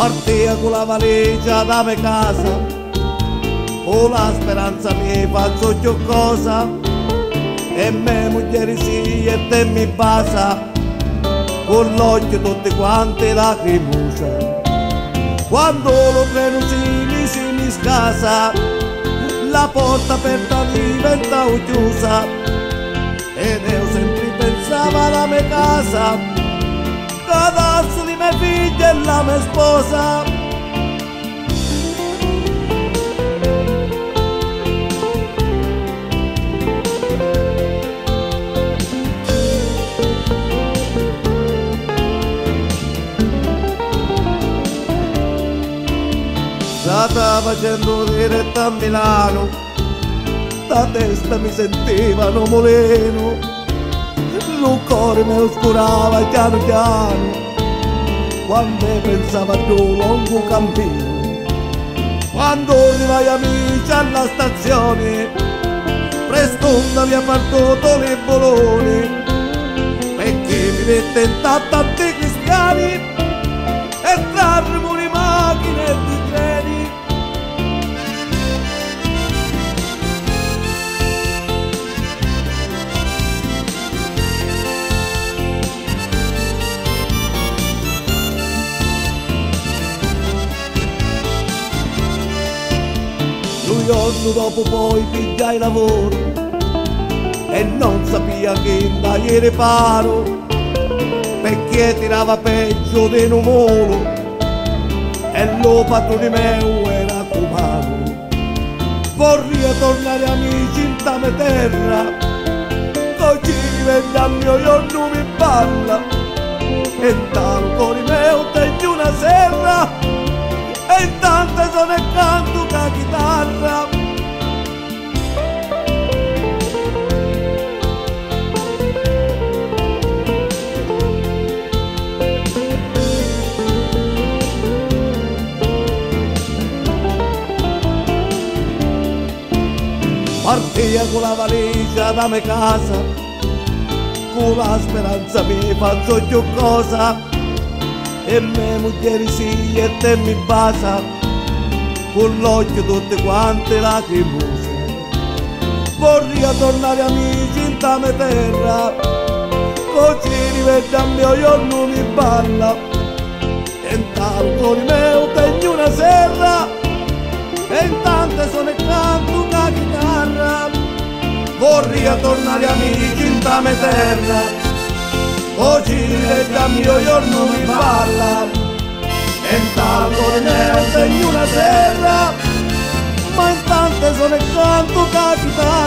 Partia con la valigia da me casa, con la speranza mi faccio più cosa, e me moglie sì e te mi basa, con l'occhio tutti quanti lacrimosa. Quando lo treno si, si mi scasa, la porta aperta diventa chiusa, ed io sempre pensavo alla mia casa, mia figlia e la mia sposa. Stata facendo diretta a Milano, da testa mi sentivano moleno il cuore mi oscurava piano piano quando pensava più lungo cammino. Quando arrivai amici alla stazione presto mi ha partito le boloni perché mi mette in tanti cristiani e trarmi giorno dopo poi pigliai lavoro e non sapia che dai riparo perché tirava peggio di un molo e lo padrone mio era cubano. Vorrei tornare amici in tame terra così vent'anni io non mi parla partia con la valigia da me casa con la speranza mi faccio più cosa? E me moglie sì e te mi basa con l'occhio tutte quante lacrimose. Vorrei tornare amici in tame terra così rivediamo io non mi parla e intanto di me tengo una serra vorrei tornare amici in tame terra Oggi il cambio giorno mi parla. E intanto ne segno una sera ma intanto sono canto capita